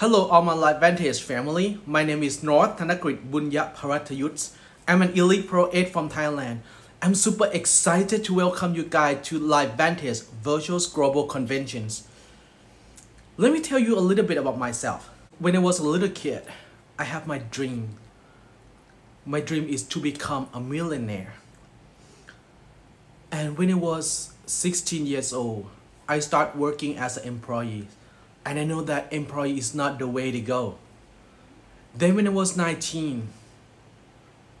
Hello, all my Life Vantage family. My name is North Thanakrit Bunya Paratayuts. I'm an Elite Pro 8 from Thailand. I'm super excited to welcome you guys to Life Vantage Virtual Global Conventions. Let me tell you a little bit about myself. When I was a little kid, I have my dream. My dream is to become a millionaire. And when I was 16 years old, I started working as an employee. And I know that employee is not the way to go. Then when I was 19,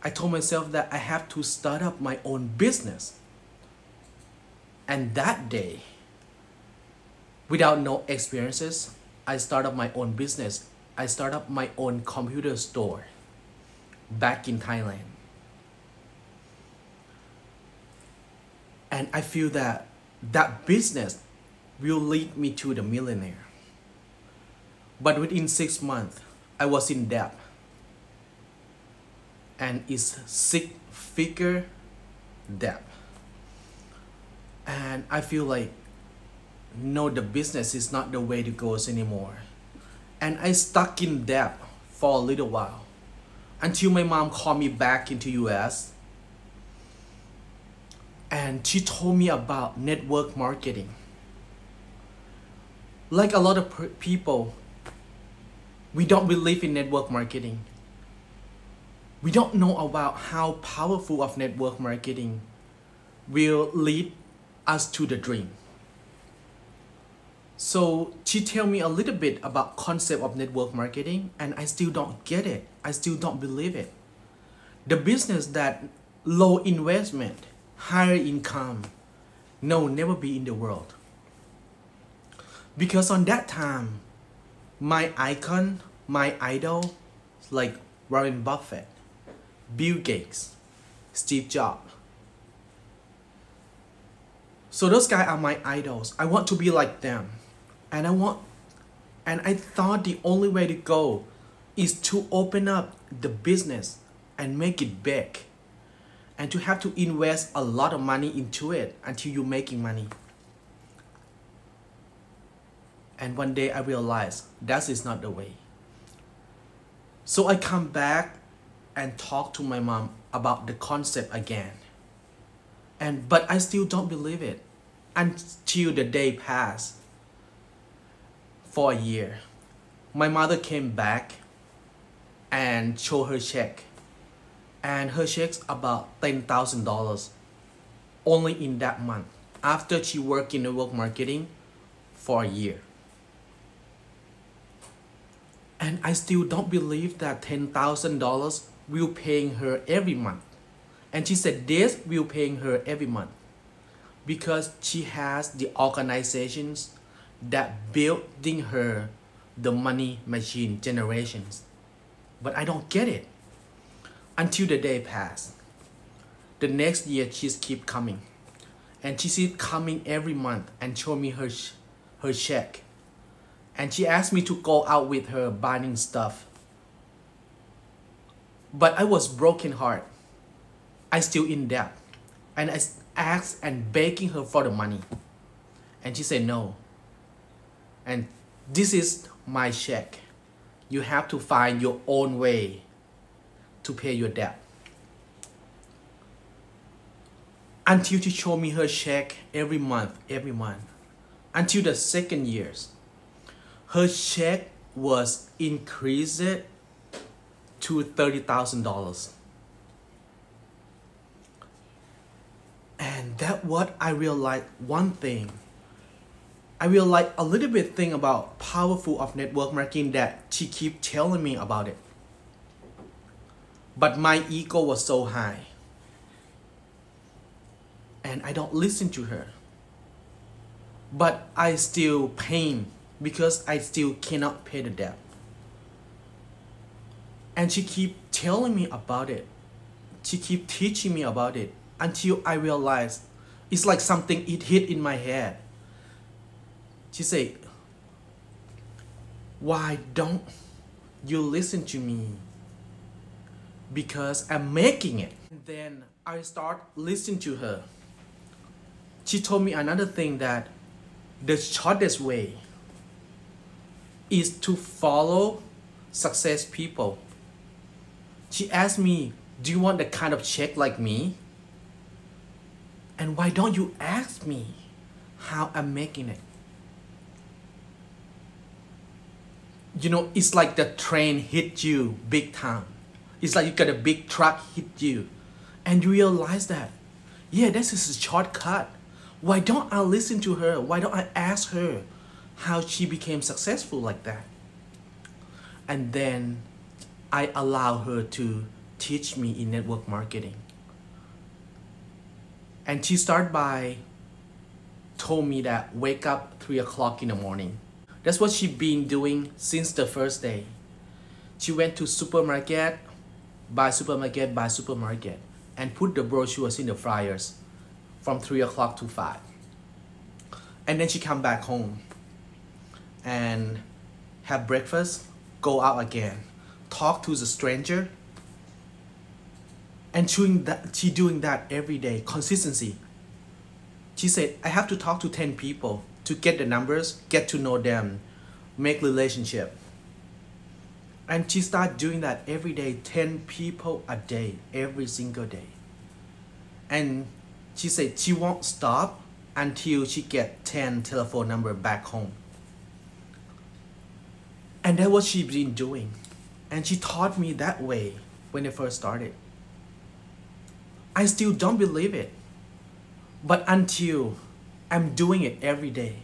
I told myself that I have to start up my own business. And that day, without no experiences, I start up my own business. I start up my own computer store back in Thailand. And I feel that that business will lead me to the millionaire. But within six months, I was in debt. And it's six figure debt. And I feel like, no, the business is not the way to goes anymore. And I stuck in debt for a little while until my mom called me back into US and she told me about network marketing. Like a lot of people, we don't believe in network marketing. We don't know about how powerful of network marketing will lead us to the dream. So she tell me a little bit about concept of network marketing and I still don't get it. I still don't believe it. The business that low investment, higher income, no, never be in the world. Because on that time, my icon, my idol, like Warren Buffett, Bill Gates, Steve Jobs. So those guys are my idols. I want to be like them. And I want and I thought the only way to go is to open up the business and make it big. And to have to invest a lot of money into it until you're making money. And one day I realized that is not the way. So I come back and talk to my mom about the concept again. And but I still don't believe it until the day passed. For a year, my mother came back and showed her check, and her check's about ten thousand dollars, only in that month after she worked in the network marketing for a year. And I still don't believe that $10,000 will paying her every month. And she said this will paying her every month because she has the organizations that building her the money machine generations. But I don't get it until the day passed. The next year she's keep coming and she's coming every month and show me her her check and she asked me to go out with her buying stuff. But I was broken heart. I still in debt. And I asked and begging her for the money. And she said no. And this is my check. You have to find your own way to pay your debt. Until she showed me her check every month, every month. Until the second years her check was increased to $30,000. And that what I realized one thing. I realized a little bit thing about powerful of network marketing that she keep telling me about it. But my ego was so high. And I don't listen to her. But I still pain because I still cannot pay the debt. And she keep telling me about it. She keep teaching me about it until I realized it's like something it hit in my head. She said, why don't you listen to me? Because I'm making it. And then I start listening to her. She told me another thing that the shortest way is to follow success people. She asked me, Do you want the kind of check like me? And why don't you ask me how I'm making it? You know, it's like the train hit you big time. It's like you got a big truck hit you. And you realize that, yeah, this is a shortcut. Why don't I listen to her? Why don't I ask her how she became successful like that? And then I allow her to teach me in network marketing. And she started by told me that wake up three o'clock in the morning. That's what she been doing since the first day. She went to supermarket, buy supermarket, buy supermarket, and put the brochures in the flyers from three o'clock to five. And then she come back home and have breakfast, go out again, talk to the stranger, and doing that, she doing that every day, consistency. She said, I have to talk to 10 people to get the numbers, get to know them, make relationship. And she started doing that every day, 10 people a day, every single day. And she said she won't stop until she get 10 telephone number back home. And that's what she been doing. And she taught me that way when I first started. I still don't believe it. But until I'm doing it every day,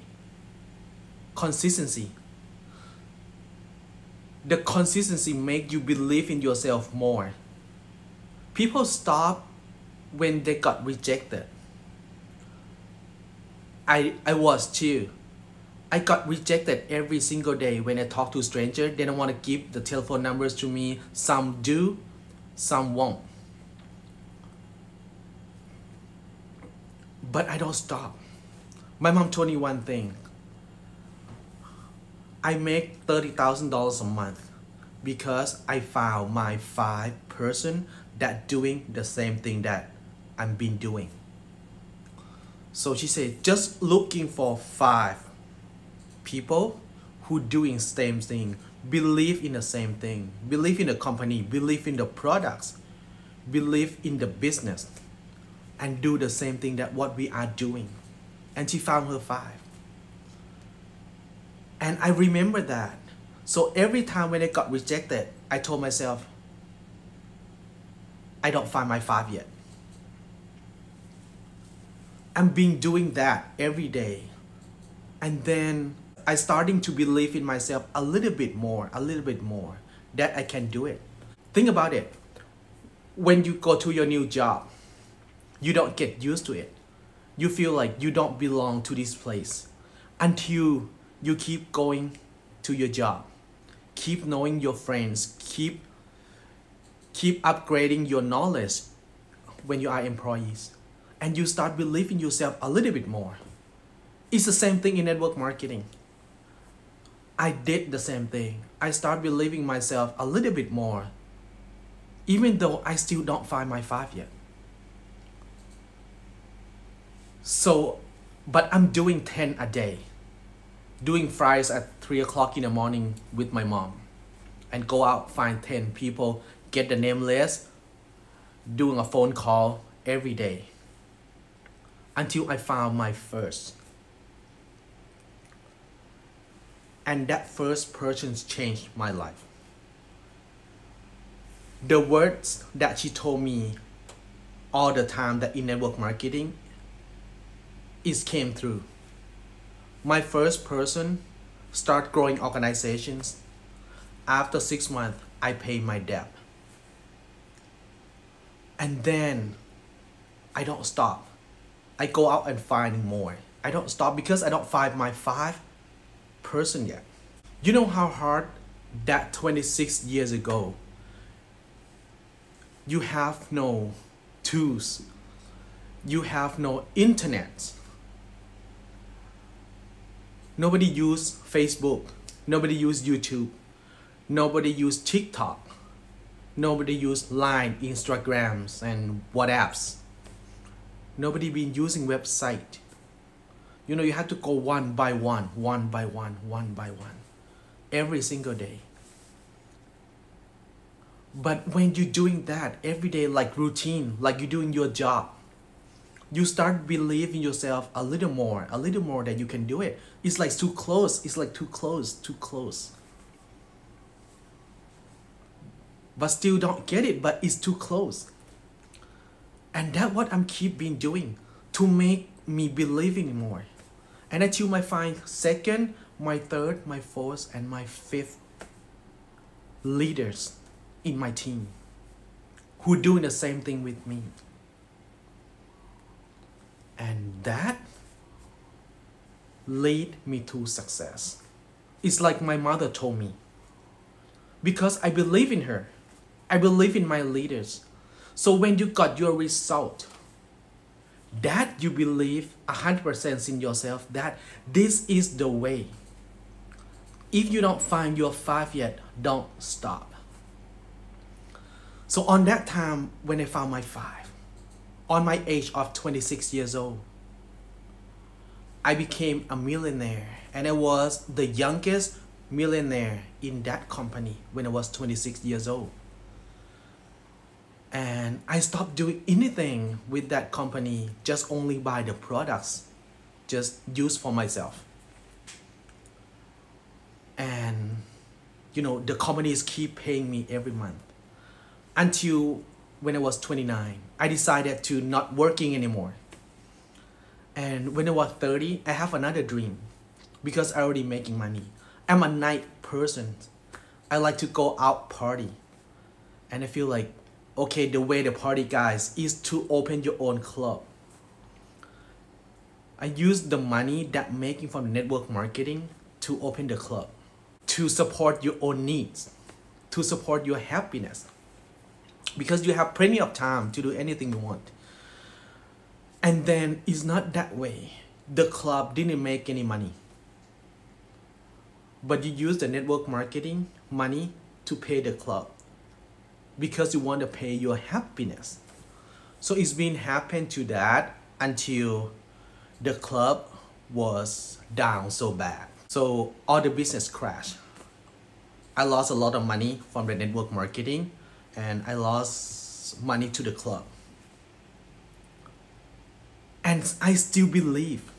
consistency. The consistency make you believe in yourself more. People stop when they got rejected. I I was too. I got rejected every single day when I talk to stranger. They don't want to give the telephone numbers to me. Some do, some won't. But I don't stop. My mom told me one thing. I make thirty thousand dollars a month because I found my five person that doing the same thing that I've been doing. So she said, just looking for five people who doing same thing, believe in the same thing, believe in the company, believe in the products, believe in the business and do the same thing that what we are doing. And she found her five. And I remember that. So every time when I got rejected, I told myself, I don't find my five yet. I'm been doing that every day. And then I starting to believe in myself a little bit more, a little bit more that I can do it. Think about it. When you go to your new job, you don't get used to it. You feel like you don't belong to this place until you keep going to your job. Keep knowing your friends, keep keep upgrading your knowledge when you are employees and you start believing yourself a little bit more. It's the same thing in network marketing. I did the same thing. I start believing myself a little bit more, even though I still don't find my five yet. So, but I'm doing 10 a day. Doing fries at 3 o'clock in the morning with my mom. And go out, find 10 people, get the name list, doing a phone call every day. Until I found my first. And that first person changed my life. The words that she told me all the time that in network marketing is came through. My first person start growing organizations. After six months, I pay my debt. And then I don't stop. I go out and find more. I don't stop because I don't find my five person yet. You know how hard that 26 years ago you have no tools you have no internet Nobody use Facebook. Nobody use YouTube. Nobody use TikTok. Nobody use Line, Instagrams, and WhatsApps. Nobody been using website. You know, you have to go one by one, one by one, one by one. every single day. But when you're doing that every day, like routine, like you're doing your job, you start believing yourself a little more, a little more that you can do it. It's like too close. It's like too close, too close. But still don't get it, but it's too close. And that's what I'm keep been doing to make me believing more. And until my find second, my third, my fourth, and my fifth leaders in my team who doing the same thing with me. And that lead me to success. It's like my mother told me. Because I believe in her. I believe in my leaders. So when you got your result, that you believe 100% in yourself that this is the way. If you don't find your five yet, don't stop. So on that time when I found my five, on my age of 26 years old, I became a millionaire and I was the youngest millionaire in that company when I was 26 years old. And I stopped doing anything with that company, just only buy the products, just use for myself. And you know, the companies keep paying me every month. Until when I was 29, I decided to not working anymore. And when I was 30, I have another dream because I already making money. I'm a night person. I like to go out party. And I feel like okay, the way the party guys is to open your own club. I use the money that making from network marketing to open the club, to support your own needs, to support your happiness. Because you have plenty of time to do anything you want. And then it's not that way. The club didn't make any money. But you use the network marketing money to pay the club because you want to pay your happiness. So it's been happened to that until the club was down so bad. So all the business crashed. I lost a lot of money from the network marketing and I lost money to the club. And I still believe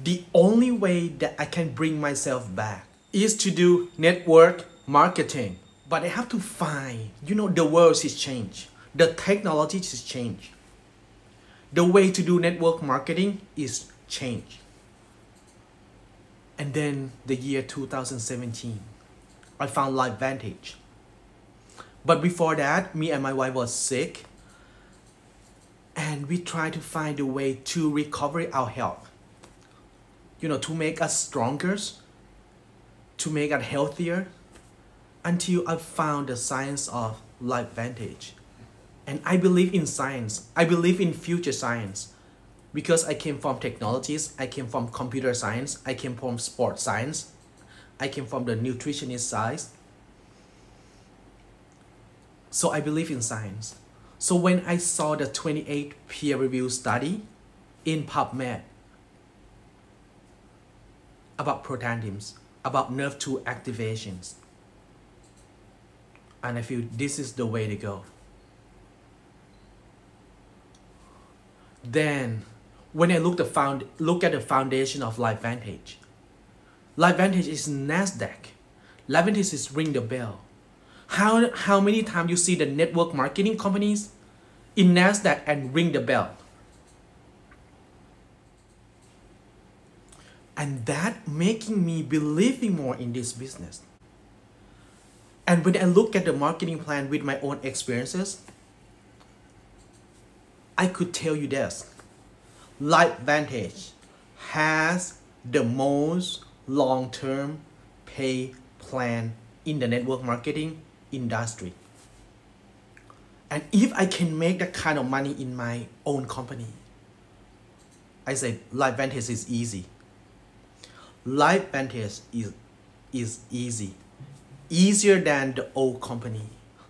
the only way that I can bring myself back is to do network marketing but I have to find, you know, the world is changed. The technology is changed. The way to do network marketing is changed. And then the year 2017, I found LifeVantage. But before that, me and my wife was sick. And we tried to find a way to recover our health. You know, to make us stronger, to make us healthier, until I found the science of life vantage. And I believe in science. I believe in future science. Because I came from technologies, I came from computer science, I came from sports science, I came from the nutritionist side. So I believe in science. So when I saw the 28 peer review study in PubMed about protandims, about Nrf2 activations, and I feel this is the way to go. Then, when I look the found look at the foundation of LifeVantage, LifeVantage is Nasdaq. LifeVantage is ring the bell. How how many times you see the network marketing companies in Nasdaq and ring the bell? And that making me believing more in this business. And when I look at the marketing plan with my own experiences, I could tell you this. LifeVantage has the most long-term pay plan in the network marketing industry. And if I can make that kind of money in my own company, I say LifeVantage is easy. LifeVantage is, is easy easier than the old company.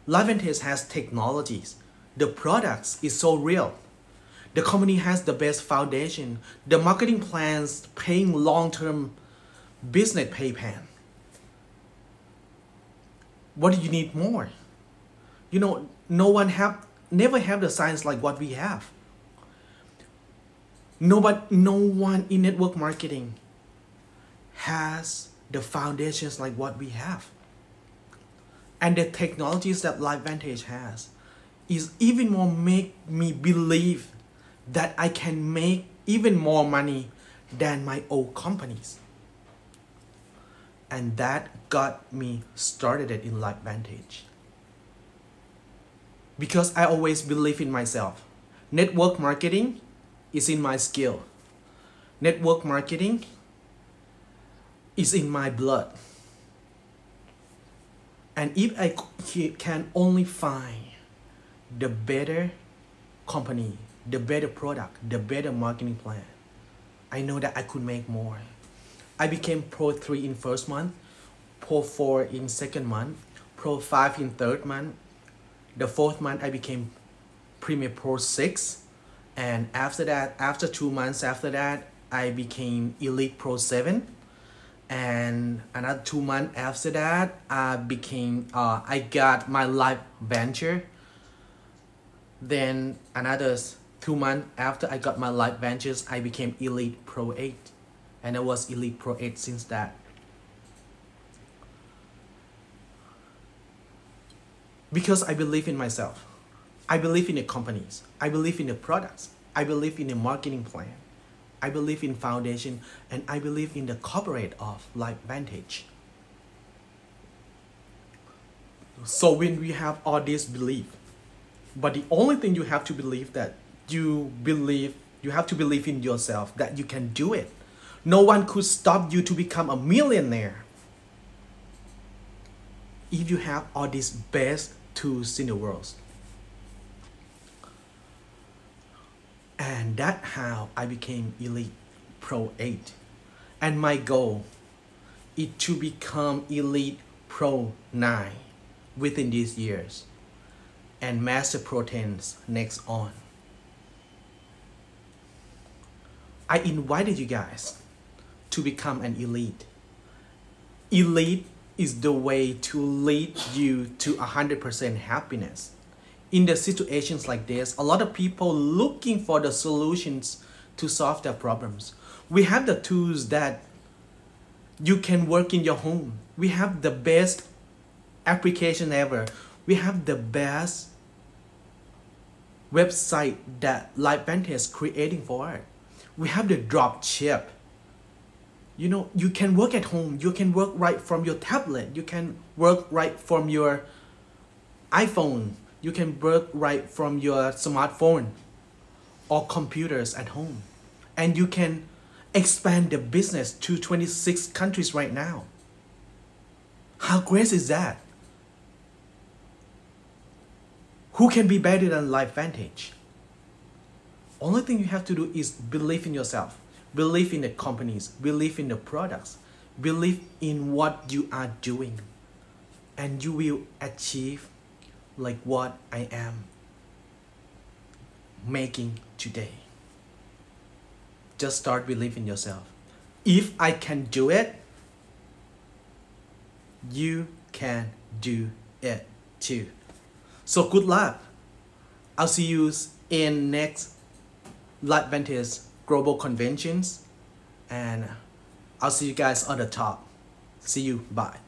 LifeVantage has technologies. The products is so real. The company has the best foundation. The marketing plans paying long-term business pay plan. what do you need more? You know, no one have never have the science like what we have. Nobody, no one in network marketing has the foundations like what we have. And the technologies that LifeVantage has is even more make me believe that I can make even more money than my old companies. And that got me started in LifeVantage. Because I always believe in myself. Network marketing is in my skill. Network marketing is in my blood. And if I can only find the better company, the better product, the better marketing plan, I know that I could make more. I became Pro 3 in first month, Pro 4 in second month, Pro 5 in third month. The fourth month I became Premier Pro 6 and after that, after two months after that, I became Elite Pro 7 and another two months after that i became uh, i got my life venture. Then another two months after i got my life ventures i became elite pro 8 and i was elite pro 8 since that. Because i believe in myself. I believe in the companies. I believe in the products. I believe in the marketing plan I believe in foundation and I believe in the corporate of life vantage. So when we have all this belief, but the only thing you have to believe that you believe, you have to believe in yourself that you can do it. No one could stop you to become a millionaire. If you have all these best tools in the world. And that how I became Elite Pro 8. And my goal is to become Elite Pro 9 within these years and Master Pro 10s next on. I invited you guys to become an elite. Elite is the way to lead you to 100% happiness in the situations like this, a lot of people looking for the solutions to solve their problems. We have the tools that you can work in your home. We have the best application ever. We have the best website that LifeVantage is creating for it. We have the drop ship. You know, you can work at home. You can work right from your tablet. You can work right from your iPhone you can work right from your smartphone or computers at home. And you can expand the business to 26 countries right now. How great is that? Who can be better than LifeVantage? Only thing you have to do is believe in yourself, believe in the companies, believe in the products, believe in what you are doing, and you will achieve like what I am making today. Just start believing yourself. If I can do it, you can do it too. So good luck. I'll see you in next LifeVantage Global Conventions and I'll see you guys on the top. See you. Bye.